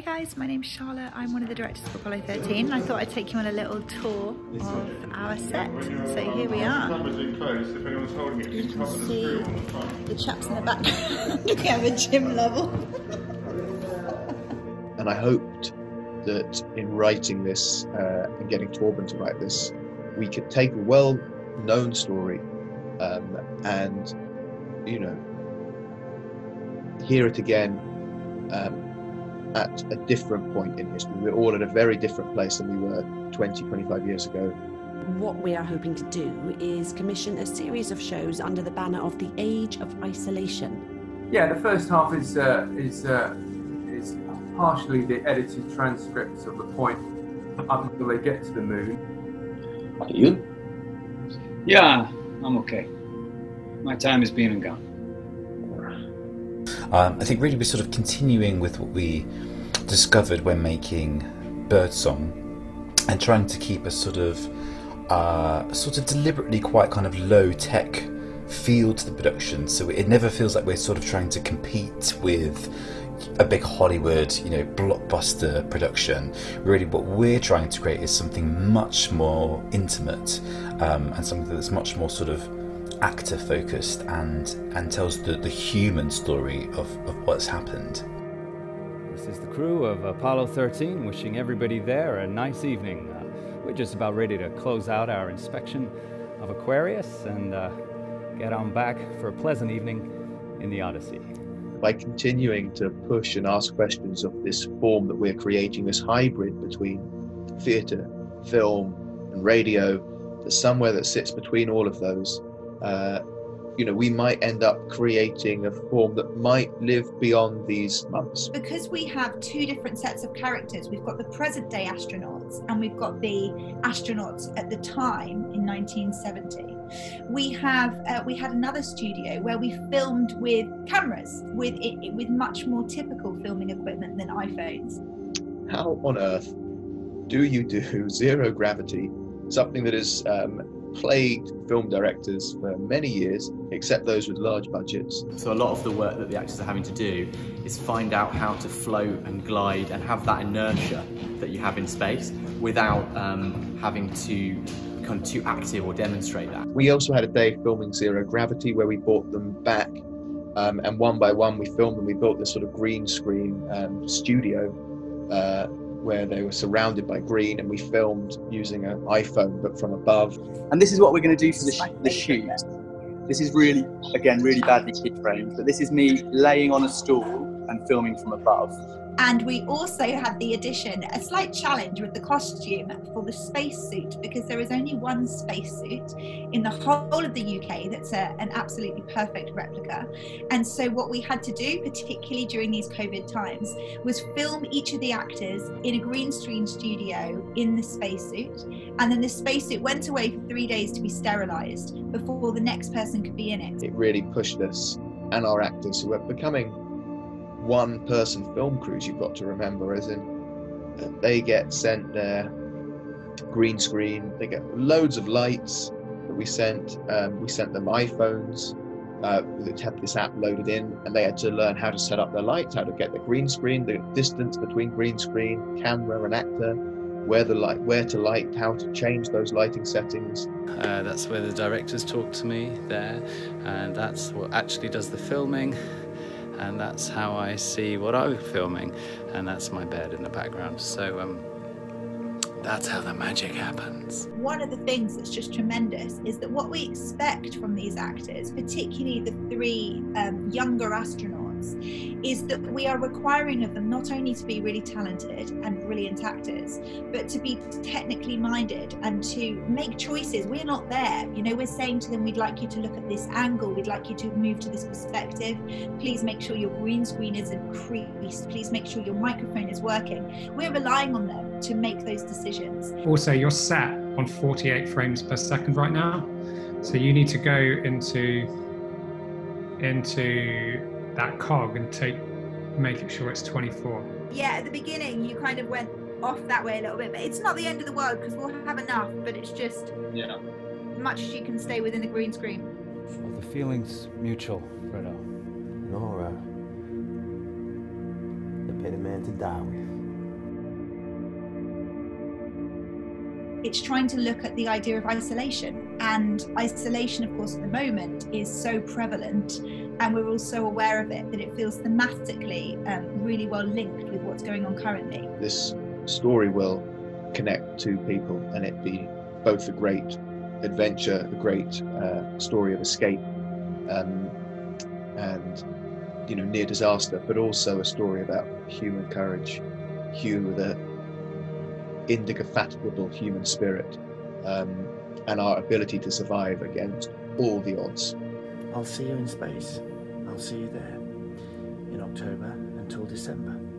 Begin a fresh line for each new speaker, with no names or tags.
Hey guys, my name's Charlotte. I'm one of the directors of Apollo 13. I thought I'd take you on a little tour of our set. So here we are. You can see the chaps in the back looking at the Jim Lovell.
and I hoped that in writing this uh, and getting Torben to write this, we could take a well-known story um, and, you know, hear it again um, at a different point in history. We're all at a very different place than we were 20, 25 years ago.
What we are hoping to do is commission a series of shows under the banner of the Age of Isolation.
Yeah, the first half is uh, is uh, is partially the edited transcripts of the point up until they get to the moon.
Are you?
Yeah, I'm okay. My time is being and gone.
Um, I think really we're sort of continuing with what we discovered when making Birdsong and trying to keep a sort of uh, sort of deliberately quite kind of low tech feel to the production. So it never feels like we're sort of trying to compete with a big Hollywood, you know, blockbuster production. Really, what we're trying to create is something much more intimate um, and something that's much more sort of actor focused and and tells the, the human story of, of what's happened.
This is the crew of Apollo 13 wishing everybody there a nice evening. Uh, we're just about ready to close out our inspection of Aquarius and uh, get on back for a pleasant evening in the Odyssey.
By continuing to push and ask questions of this form that we're creating, this hybrid between theatre, film, and radio, there's somewhere that sits between all of those uh, you know, we might end up creating a form that might live beyond these months.
Because we have two different sets of characters, we've got the present day astronauts and we've got the astronauts at the time in 1970. We have uh, we had another studio where we filmed with cameras with it, with much more typical filming equipment than iPhones.
How on earth do you do zero gravity, something that is um, plagued film directors for many years, except those with large budgets.
So a lot of the work that the actors are having to do is find out how to float and glide and have that inertia that you have in space without um, having to become too active or demonstrate that.
We also had a day filming Zero Gravity where we brought them back um, and one by one we filmed and we built this sort of green screen um, studio uh, where they were surrounded by green and we filmed using an iPhone but from above.
And this is what we're going to do for the, sh- the shoot. This is really, again, really badly kid framed, but this is me laying on a stool and filming from above.
And we also had the addition, a slight challenge with the costume for the spacesuit, because there is only one spacesuit in the whole of the UK that's a, an absolutely perfect replica. And so, what we had to do, particularly during these COVID times, was film each of the actors in a green screen studio in the spacesuit. And then the spacesuit went away for three days to be sterilized before the next person could be in it.
It really pushed us and our actors who were becoming one person film crews you've got to remember as in uh, they get sent their green screen they get loads of lights that we sent um, we sent them iphones uh, that had this app loaded in and they had to learn how to set up their lights how to get the green screen the distance between green screen camera and actor where the light where to light how to change those lighting settings.
Uh, that's where the directors talk to me there and that's what actually does the filming and that's how I see what I'm filming, and that's my bed in the background. So um, that's how the magic happens.
One of the things that's just tremendous is that what we expect from these actors, particularly the three um, younger astronauts, is that we are requiring of them not only to be really talented and brilliant actors, but to be technically minded and to make choices. We're not there. You know, we're saying to them, we'd like you to look at this angle, we'd like you to move to this perspective. Please make sure your green screen is increased. Please make sure your microphone is working. We're relying on them to make those decisions.
Also, you're set on 48 frames per second right now. So you need to go into into that cog and take making sure it's 24
yeah at the beginning you kind of went off that way a little bit but it's not the end of the world because we'll have enough but it's just
yeah.
much as you can stay within the green screen.
Well, the feeling's mutual Fredo.
Nora. The get a man to die with.
It's trying to look at the idea of isolation. And isolation, of course, at the moment is so prevalent, and we're all so aware of it that it feels thematically um, really well linked with what's going on currently.
This story will connect to people and it be both a great adventure, a great uh, story of escape, um, and you know near disaster, but also a story about human courage, Hugh the indefatigable human spirit, um, and our ability to survive against all the odds.
I'll see you in space. I'll see you there in October until December.